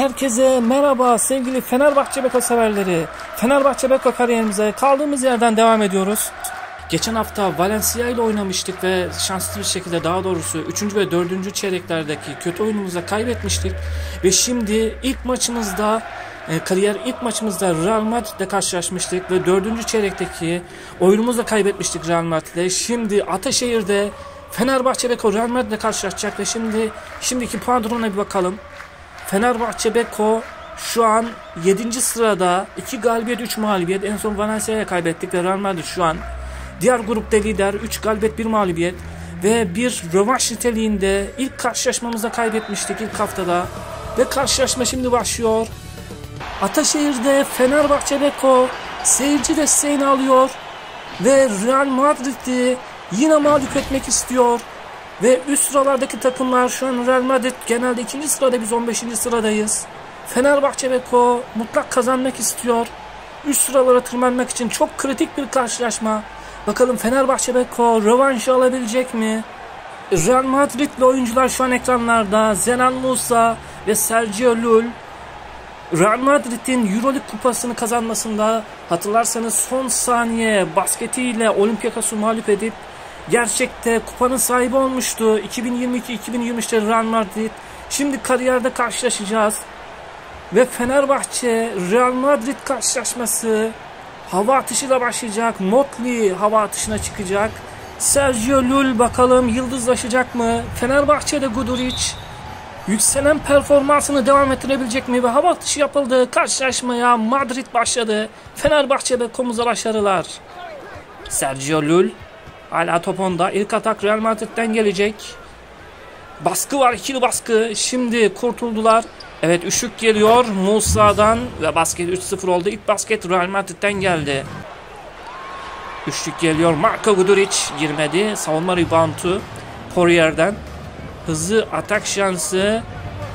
Herkese merhaba sevgili Fenerbahçe Beko severleri. Fenerbahçe Beko kariyerimize kaldığımız yerden devam ediyoruz. Geçen hafta Valencia ile oynamıştık ve şanslı bir şekilde daha doğrusu 3. ve 4. çeyreklerdeki kötü oyunumuza kaybetmiştik. Ve şimdi ilk maçımızda e, kariyer ilk maçımızda Real Madrid'le karşılaşmıştık ve 4. çeyrekteki oyunumuzla kaybetmiştik Real Madrid'le. Şimdi Ataşehir'de Fenerbahçe Beko Real Madrid'le karşılaşacak ve şimdi şimdiki puan durumuna bir bakalım. Fenerbahçe Beko şu an 7. sırada 2 galibiyet 3 mağlubiyet. En son Valencia'ya kaybettik ve Real Madrid şu an diğer grupta lider 3 galibiyet 1 mağlubiyet ve bir rövanş niteliğinde ilk karşılaşmamızda kaybetmiştik ilk haftada ve karşılaşma şimdi başlıyor. Ataşehir'de Fenerbahçe Beko seyirci desteğini alıyor ve Real Madrid'i yine mağlup etmek istiyor. Ve üst sıralardaki takımlar şu an Real Madrid genelde ikinci sırada biz 15. sıradayız. Fenerbahçe Beko mutlak kazanmak istiyor. Üst sıralara tırmanmak için çok kritik bir karşılaşma. Bakalım Fenerbahçe Beko rövanş alabilecek mi? Real Madrid'li oyuncular şu an ekranlarda. Zenan Musa ve Sergio Lul. Real Madrid'in Euroleague kupasını kazanmasında hatırlarsanız son saniye basketiyle Olympiakos'u mağlup edip gerçekte kupanın sahibi olmuştu. 2022-2023'te Real Madrid. Şimdi kariyerde karşılaşacağız. Ve Fenerbahçe Real Madrid karşılaşması hava atışıyla başlayacak. Motley hava atışına çıkacak. Sergio Lul bakalım yıldızlaşacak mı? Fenerbahçe'de Guduric yükselen performansını devam ettirebilecek mi? Ve hava atışı yapıldı. Karşılaşmaya Madrid başladı. Fenerbahçe'de komuza başarılar. Sergio Lul hala top onda. İlk atak Real Madrid'den gelecek. Baskı var ikili baskı. Şimdi kurtuldular. Evet üşük geliyor Musa'dan ve basket 3-0 oldu. İlk basket Real Madrid'den geldi. Üçlük geliyor. Marko Guduric girmedi. Savunma reboundu Poirier'den. Hızlı atak şansı.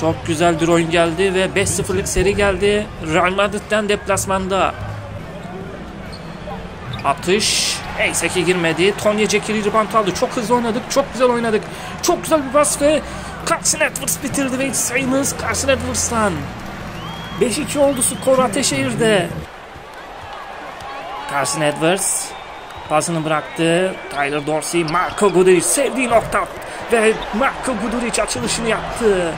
Çok güzel bir oyun geldi ve 5-0'lık seri geldi. Real Madrid'den deplasmanda. Atış. Neyse ki girmedi. Tony Cekiri rebound aldı. Çok hızlı oynadık. Çok güzel oynadık. Çok güzel bir pas ve Carson Edwards bitirdi ve hiç sayımız Carson Edwards'tan. 5-2 oldu skor Ateşehir'de. Carson Edwards pasını bıraktı. Tyler Dorsey, Marco Guduric sevdiği nokta ve Marco Guduric açılışını yaptı.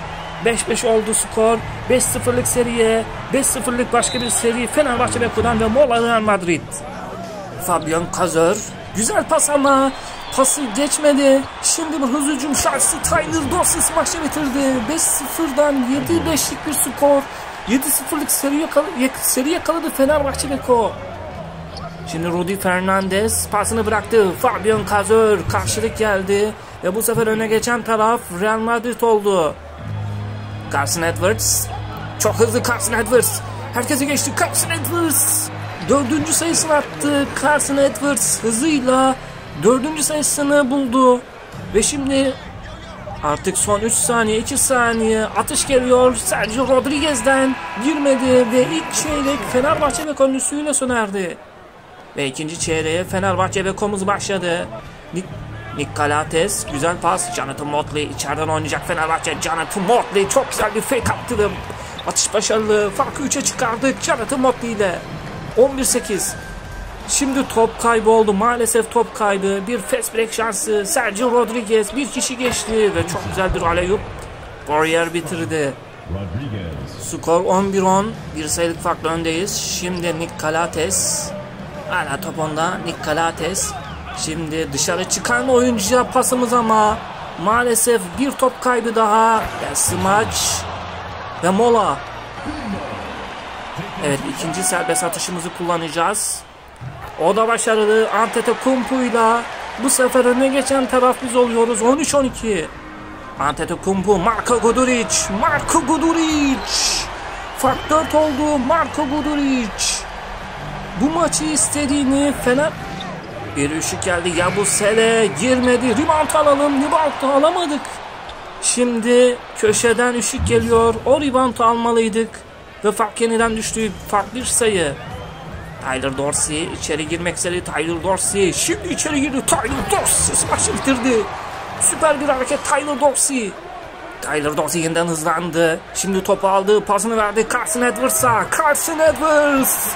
5-5 oldu skor. 5-0'lık seriye, 5-0'lık başka bir seri Fenerbahçe Beko'dan ve Mola Real Madrid. Fabian Kazör. Güzel pas ama pası geçmedi. Şimdi bir hız hücum şansı Tyler Dorsey maçı bitirdi. 5-0'dan 7-5'lik bir skor. 7-0'lık seri, yakaladı, seri yakaladı Fenerbahçe Beko. Şimdi Rudy Fernandez pasını bıraktı. Fabian Kazör karşılık geldi. Ve bu sefer öne geçen taraf Real Madrid oldu. Carson Edwards. Çok hızlı Carson Edwards. Herkese geçti Carson Edwards. Dördüncü sayısını attı. Carson Edwards hızıyla dördüncü sayısını buldu. Ve şimdi artık son 3 saniye 2 saniye atış geliyor. Sergio Rodriguez'den girmedi ve ilk çeyrek Fenerbahçe ve konusuyla sona erdi. Ve ikinci çeyreğe Fenerbahçe ve komuz başladı. Nick, Nick Galates güzel pas. Jonathan Motley içeriden oynayacak Fenerbahçe. Jonathan Motley çok güzel bir fake attı atış başarılı. Farkı 3'e çıkardık Jonathan Motley ile. 11-8. Şimdi top kaybı oldu. Maalesef top kaybı. Bir fast break şansı. Sergio Rodriguez bir kişi geçti ve çok güzel bir aleyup. Warrior bitirdi. Skor 11-10. Bir sayılık farklı öndeyiz. Şimdi Nick Galates. Hala top onda. Nick Galates. Şimdi dışarı çıkan oyuncuya pasımız ama maalesef bir top kaybı daha. Smaç ve mola. Evet ikinci serbest atışımızı kullanacağız. O da başarılı. Antetokounmpo'yla bu sefer öne geçen taraf biz oluyoruz. 13-12. Antetokounmpo, Marko Guduric, Marko Guduric. Fark 4 oldu. Marko Guduric. Bu maçı istediğini Fener... Bir üşük geldi. Ya bu sele girmedi. Rebound alalım. Rebound alamadık. Şimdi köşeden üşük geliyor. O rebound almalıydık. Ve fark yeniden düştü. Fark bir sayı. Tyler Dorsey içeri girmek istedi. Tyler Dorsey şimdi içeri girdi. Tyler Dorsey maçı bitirdi. Süper bir hareket Tyler Dorsey. Tyler Dorsey yeniden hızlandı. Şimdi topu aldı. Pasını verdi Carson Edwards'a. Carson Edwards.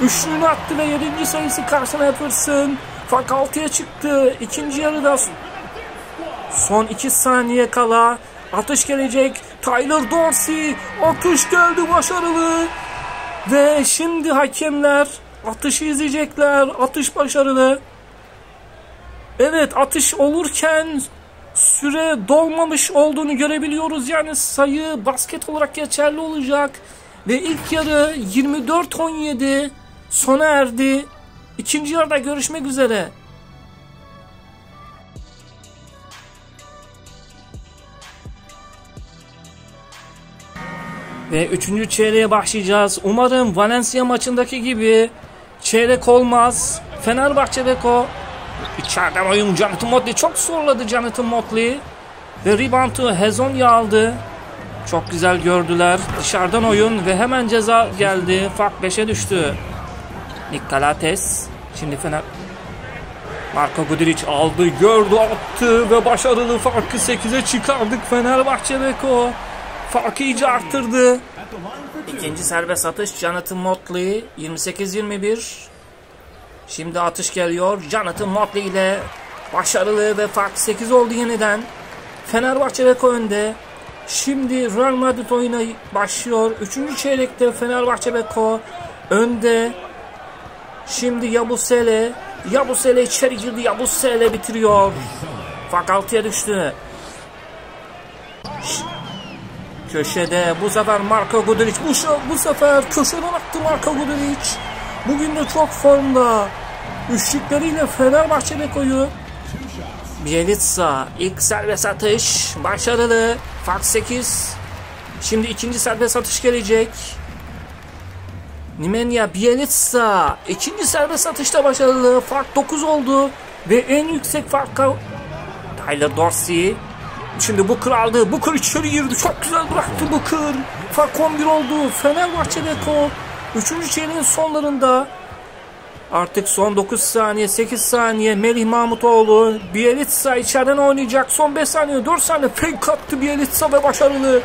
Üçlüğünü attı ve yedinci sayısı Carson Edwards'ın. Fark altıya çıktı. İkinci yarıda son iki saniye kala atış gelecek. Tyler Dorsey atış geldi başarılı. Ve şimdi hakemler atışı izleyecekler. Atış başarılı. Evet atış olurken süre dolmamış olduğunu görebiliyoruz. Yani sayı basket olarak geçerli olacak. Ve ilk yarı 24-17 sona erdi. İkinci yarıda görüşmek üzere. Ve üçüncü çeyreğe başlayacağız. Umarım Valencia maçındaki gibi çeyrek olmaz. Fenerbahçe Beko içeriden oyun Jonathan Motley çok zorladı Jonathan Motley. Ve reboundu Hezonya aldı. Çok güzel gördüler. Dışarıdan oyun ve hemen ceza geldi. Fark 5'e düştü. Nikolates. Şimdi Fener Marko Guduric aldı, gördü, attı ve başarılı farkı 8'e çıkardık Fenerbahçe Beko. Farkı arttırdı. İkinci serbest atış Jonathan Motley 28-21. Şimdi atış geliyor. Jonathan Motley ile başarılı ve fark 8 oldu yeniden. Fenerbahçe Beko önde. Şimdi Real Madrid oyuna başlıyor. Üçüncü çeyrekte Fenerbahçe Beko önde. Şimdi Yabusele. Yabusele içeri girdi. Yabusele bitiriyor. Fark 6'ya düştü. Köşede bu sefer Marko Guduric. Bu, bu sefer köşeden attı Marko Guduric. Bugün de çok formda. Üçlükleriyle Fenerbahçe Beko'yu Bielitsa ilk serbest atış başarılı. Fark 8. Şimdi ikinci serbest atış gelecek. Nimenya Bielitsa ikinci serbest atışta başarılı. Fark 9 oldu. Ve en yüksek farka Tyler Dorsey. Şimdi Booker aldı. Booker içeri girdi. Çok güzel bıraktı Booker. Fark 11 oldu. Fenerbahçe Beko. Üçüncü çeyreğin sonlarında Artık son 9 saniye 8 saniye Melih Mahmutoğlu Bielitsa içeriden oynayacak son 5 saniye 4 saniye fake attı Bielitsa ve başarılı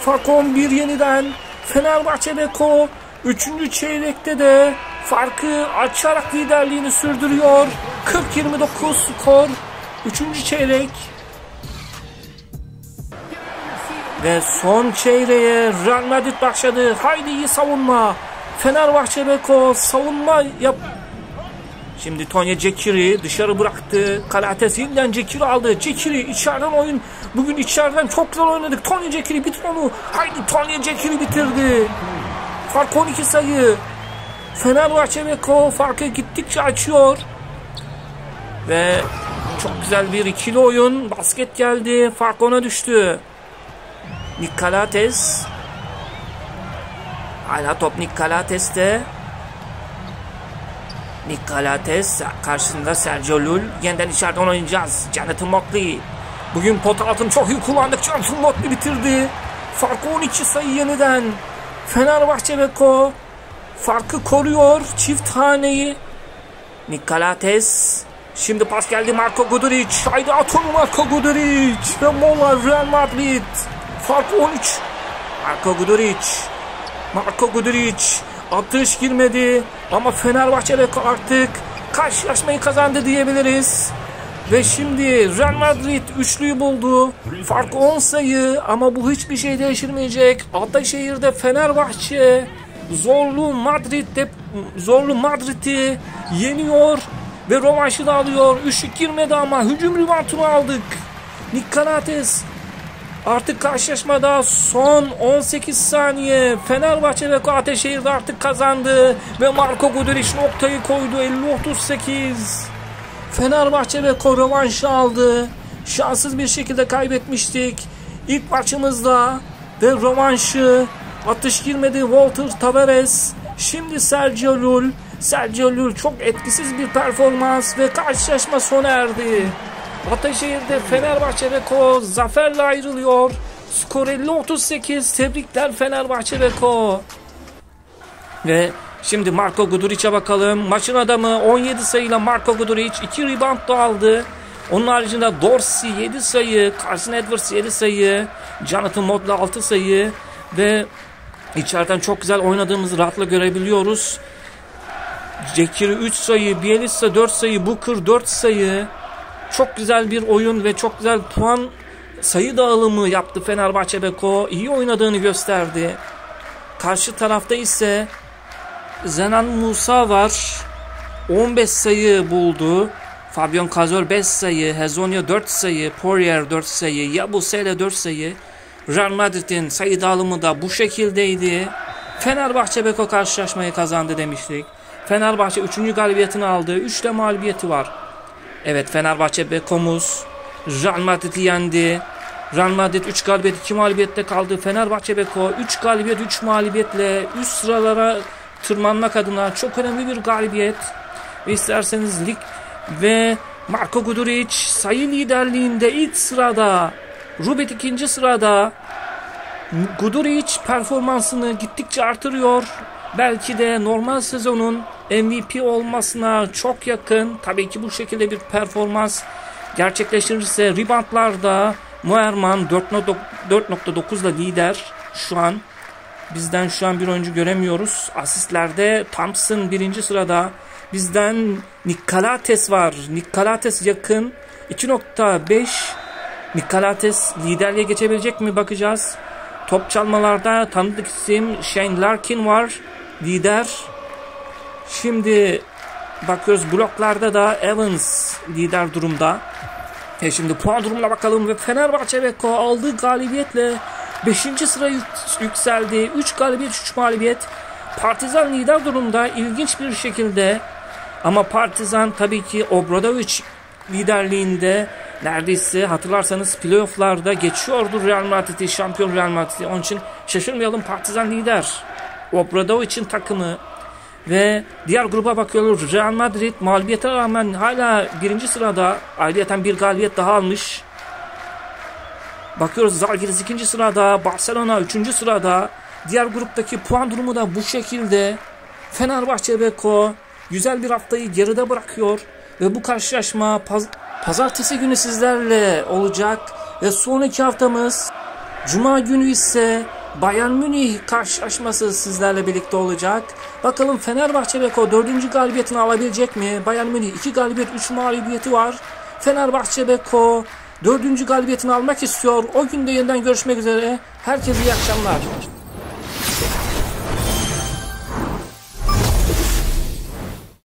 Fark 11 yeniden Fenerbahçe Beko 3. çeyrekte de farkı açarak liderliğini sürdürüyor 40-29 skor 3. çeyrek ve son çeyreğe Real Madrid başladı haydi iyi savunma Fenerbahçe Beko savunma yap Şimdi Tonya Cekiri dışarı bıraktı. Kalates yeniden Cekiri aldı. Cekiri içeriden oyun. Bugün içeriden çok güzel oynadık. Tonya Cekiri bitir onu. Haydi Tonya Cekiri bitirdi. Fark 12 sayı. Fenerbahçe ve Ko farkı gittikçe açıyor. Ve çok güzel bir ikili oyun. Basket geldi. Fark ona düştü. Nikolates. Hala top Nikolates'te. Nikolates karşısında Sergio Lul. Yeniden içeriden oynayacağız. Jonathan Motley. Bugün pot altını çok iyi kullandık. Jonathan Motley bitirdi. Farkı 12 sayı yeniden. Fenerbahçe Beko farkı koruyor. Çift haneyi. Nikolates. Şimdi pas geldi Marco Guduric. Haydi at onu Marco Guduric. Ve mola Real Madrid. Fark 13. Marco Guduric. Marco Guduric. Atış girmedi ama Fenerbahçe artık karşılaşmayı kazandı diyebiliriz. Ve şimdi Real Madrid üçlüyü buldu. Fark 10 sayı ama bu hiçbir şey değiştirmeyecek. Ataşehir'de Fenerbahçe zorlu Madrid'de zorlu Madrid'i yeniyor ve rövanşı da alıyor. Üçlük girmedi ama hücum rivantını aldık. Nikolates Artık karşılaşmada son 18 saniye Fenerbahçe ve Ateşehir'de artık kazandı ve Marco Guduric noktayı koydu 50-38. Fenerbahçe ve rövanşı aldı. Şanssız bir şekilde kaybetmiştik. İlk maçımızda ve rövanşı atış girmedi Walter Tavares. Şimdi Sergio Lul. Sergio Lul çok etkisiz bir performans ve karşılaşma sona erdi. Ataşehir'de Fenerbahçe Beko zaferle ayrılıyor. Skor 50-38. Tebrikler Fenerbahçe Beko. Ve şimdi Marco Guduric'e bakalım. Maçın adamı 17 sayıyla Marco Guduric 2 rebound da aldı. Onun haricinde Dorsey 7 sayı, Carson Edwards 7 sayı, Jonathan Motley 6 sayı ve içeriden çok güzel oynadığımızı rahatla görebiliyoruz. Cekiri 3 sayı, Bielitsa 4 sayı, Booker 4 sayı. Çok güzel bir oyun ve çok güzel puan sayı dağılımı yaptı Fenerbahçe Beko. İyi oynadığını gösterdi. Karşı tarafta ise Zenan Musa var. 15 sayı buldu. Fabian Cazor 5 sayı, Hezonia 4 sayı, Poirier 4 sayı, Yabusele 4 sayı. Real Madrid'in sayı dağılımı da bu şekildeydi. Fenerbahçe Beko karşılaşmayı kazandı demiştik. Fenerbahçe 3. galibiyetini aldı. 3 de mağlubiyeti var. Evet Fenerbahçe Beko'muz Real Madrid'i yendi. Real Madrid 3 galibiyet 2 mağlubiyette kaldı. Fenerbahçe Beko 3 galibiyet 3 mağlubiyetle üst sıralara tırmanmak adına çok önemli bir galibiyet. Ve isterseniz lig ve Marko Guduric sayı liderliğinde ilk sırada. Rubit ikinci sırada. Guduric performansını gittikçe artırıyor. Belki de normal sezonun MVP olmasına çok yakın. Tabii ki bu şekilde bir performans gerçekleştirirse reboundlarda Muerman 4.9 ile lider şu an. Bizden şu an bir oyuncu göremiyoruz. Asistlerde Thompson birinci sırada. Bizden Nikolates var. Nikolates yakın. 2.5 Nikolates liderliğe geçebilecek mi bakacağız. Top çalmalarda tanıdık isim Shane Larkin var. Lider. Şimdi bakıyoruz bloklarda da Evans lider durumda. E şimdi puan durumuna bakalım ve Fenerbahçe Beko aldığı galibiyetle 5. sıra yükseldi. 3 galibiyet 3 mağlubiyet. Partizan lider durumda ilginç bir şekilde ama Partizan tabii ki Obradovic liderliğinde neredeyse hatırlarsanız playofflarda geçiyordu Real Madrid'i, şampiyon Real Madrid'i. Onun için şaşırmayalım Partizan lider. Obradovic'in takımı ve diğer gruba bakıyoruz. Real Madrid mağlubiyete rağmen hala birinci sırada. Ayrıyeten bir galibiyet daha almış. Bakıyoruz Zalgiris ikinci sırada. Barcelona üçüncü sırada. Diğer gruptaki puan durumu da bu şekilde. Fenerbahçe Beko güzel bir haftayı geride bırakıyor. Ve bu karşılaşma paz pazartesi günü sizlerle olacak. Ve sonraki haftamız Cuma günü ise Bayern Münih karşılaşması sizlerle birlikte olacak. Bakalım Fenerbahçe Beko 4. galibiyetini alabilecek mi? Bayern Münih 2 galibiyet 3 mağlubiyeti var. Fenerbahçe Beko 4. galibiyetini almak istiyor. O günde yeniden görüşmek üzere. Herkese iyi akşamlar.